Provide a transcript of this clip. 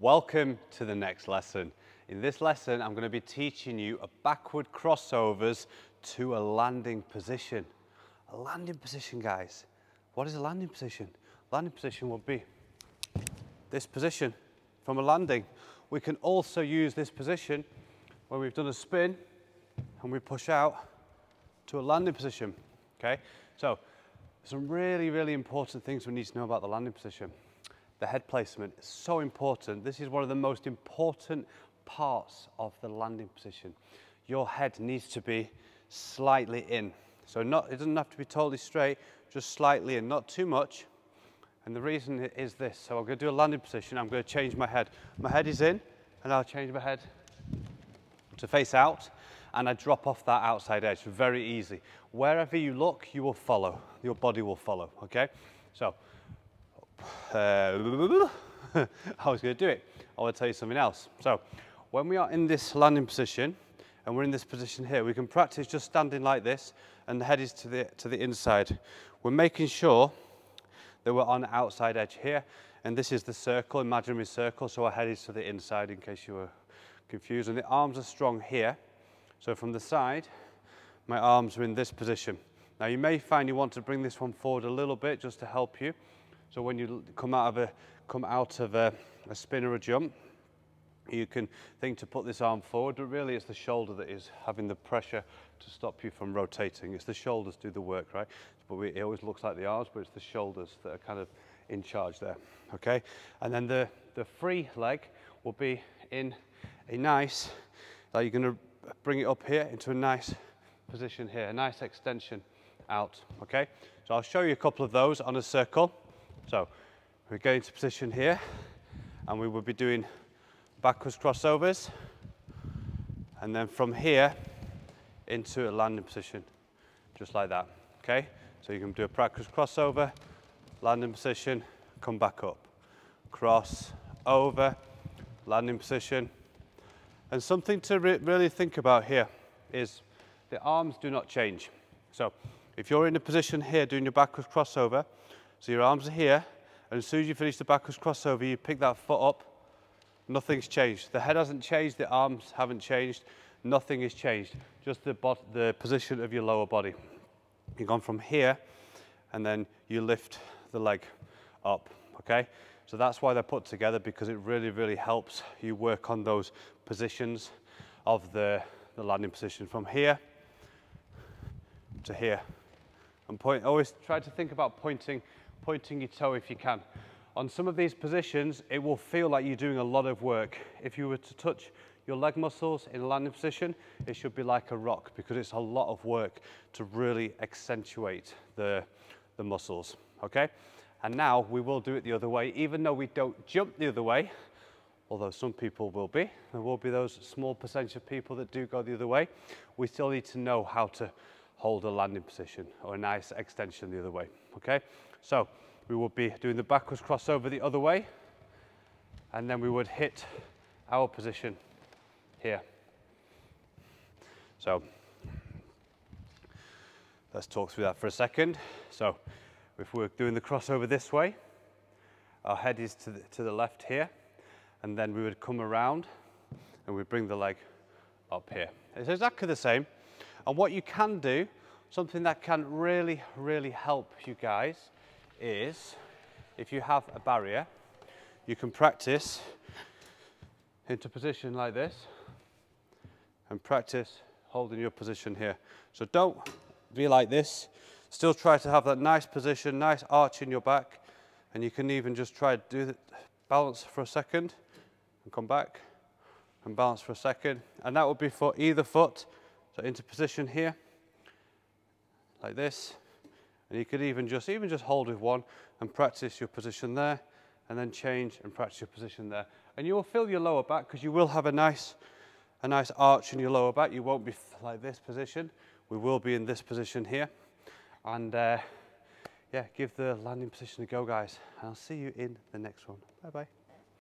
Welcome to the next lesson. In this lesson, I'm going to be teaching you a backward crossovers to a landing position. A landing position, guys. What is a landing position? Landing position would be this position from a landing. We can also use this position when we've done a spin and we push out to a landing position, okay? So some really, really important things we need to know about the landing position. The head placement is so important. This is one of the most important parts of the landing position. Your head needs to be slightly in. So not, it doesn't have to be totally straight, just slightly in, not too much. And the reason is this. So I'm going to do a landing position. I'm going to change my head. My head is in, and I'll change my head to face out and I drop off that outside edge very easy. Wherever you look, you will follow. Your body will follow, okay? So, uh, I was going to do it. I want to tell you something else. So, when we are in this landing position, and we're in this position here, we can practice just standing like this, and the head is to the, to the inside. We're making sure that we're on the outside edge here, and this is the circle, imaginary circle, so our head is to the inside in case you were confused. And the arms are strong here, so from the side, my arms are in this position. Now you may find you want to bring this one forward a little bit just to help you. So when you come out of a, come out of a, a spin or a jump, you can think to put this arm forward, but really it's the shoulder that is having the pressure to stop you from rotating. It's the shoulders do the work, right? But we, it always looks like the arms, but it's the shoulders that are kind of in charge there, okay? And then the, the free leg will be in a nice, like you're gonna bring it up here into a nice position here, a nice extension out, okay? So I'll show you a couple of those on a circle. So we get into position here and we will be doing backwards crossovers and then from here into a landing position, just like that, okay? So you can do a practice crossover, landing position, come back up, cross, over, landing position, and something to re really think about here is the arms do not change. So if you're in a position here doing your backwards crossover, so your arms are here, and as soon as you finish the backwards crossover, you pick that foot up, nothing's changed. The head hasn't changed, the arms haven't changed, nothing has changed, just the, the position of your lower body. You've gone from here, and then you lift the leg up, okay? So that's why they're put together because it really, really helps you work on those positions of the, the landing position from here to here. And point, always try to think about pointing, pointing your toe if you can. On some of these positions, it will feel like you're doing a lot of work. If you were to touch your leg muscles in a landing position, it should be like a rock because it's a lot of work to really accentuate the, the muscles, okay? And now we will do it the other way, even though we don't jump the other way, although some people will be. There will be those small percentage of people that do go the other way. We still need to know how to hold a landing position or a nice extension the other way, okay? So we would be doing the backwards crossover the other way, and then we would hit our position here. So let's talk through that for a second. So if we're doing the crossover this way, our head is to the, to the left here, and then we would come around and we bring the leg up here. It's exactly the same. And what you can do, something that can really, really help you guys is if you have a barrier, you can practice into position like this and practice holding your position here. So don't be like this. Still try to have that nice position, nice arch in your back. And you can even just try to do the balance for a second and come back and balance for a second. And that would be for either foot. Into position here, like this. And you could even just, even just hold with one and practice your position there and then change and practice your position there. And you will feel your lower back because you will have a nice, a nice arch in your lower back. You won't be like this position. We will be in this position here and uh, yeah, give the landing position a go, guys. And I'll see you in the next one. Bye-bye.